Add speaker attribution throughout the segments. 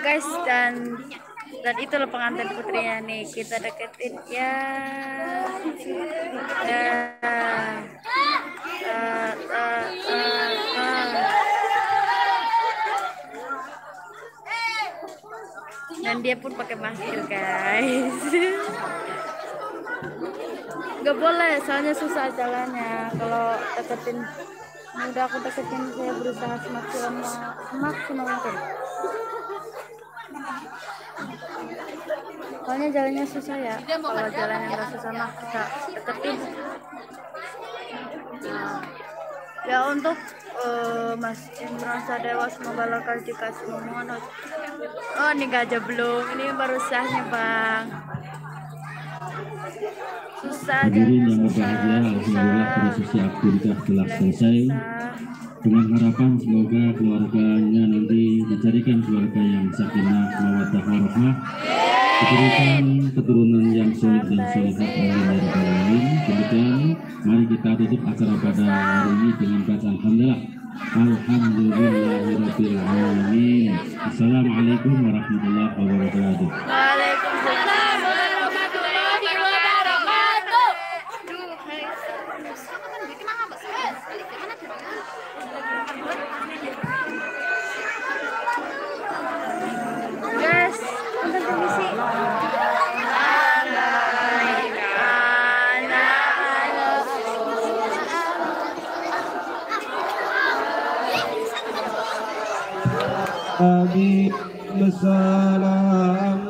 Speaker 1: guys dan dan itu loh pengantin putrinya nih. Kita deketin ya. Ya dan dia pun pakai masker guys. Nggak boleh soalnya susah jalannya. Kalau deketin udah aku deketin saya berusaha semaksimal semaksimal mungkin soalnya jalannya susah ya kalau jalannya nggak susah mah bisa deketin nah, ya untuk uh, Mas Imran Sadewa semoga lekas dikasih momonot oh ini gajah belum ini baru sahnya bang. Susah
Speaker 2: yang berbahagia, alhamdulillah telah selesai. Dengan harapan semoga keluarganya nanti dicarikan keluarga yang sakinah, mawaddah, warahmah, diberikan keturunan yang solid dan solihah rabbal alamin. Kemudian mari kita tutup acara pada hari ini dengan baca alhamdulillah. Alhamdulillahirabbil
Speaker 3: حبيب سلام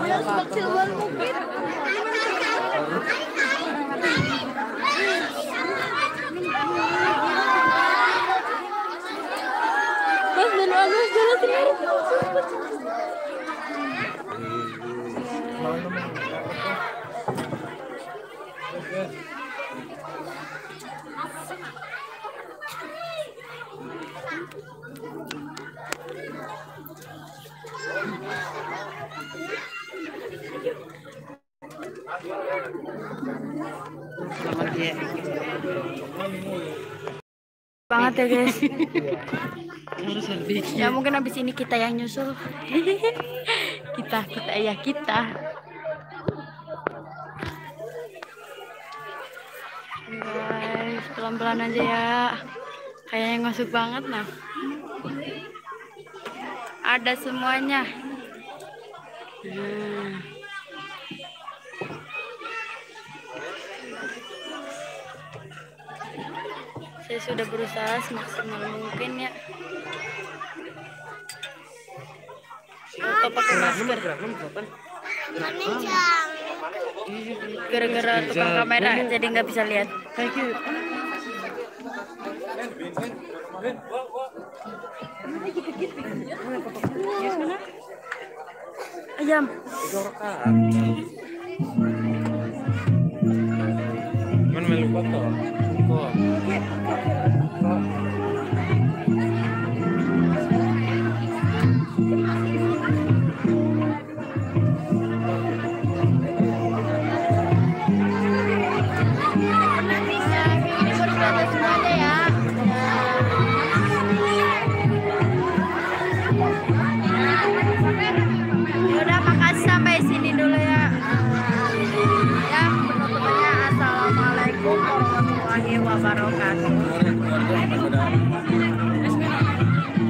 Speaker 3: ala Muhammad
Speaker 1: Saleh. Mas. Banget ya guys. Ya mungkin habis ini kita yang nyusul. Kita kita ya kita. Guys pelan pelan aja ya. Kayaknya masuk banget nah. Ada semuanya. Nah. Saya sudah berusaha semaksimal mungkin ya. Foto pakai masker. gara-gara tukang kamera jadi nggak bisa lihat. Thank you. Ayam
Speaker 4: 真的，不错。wabarakatuh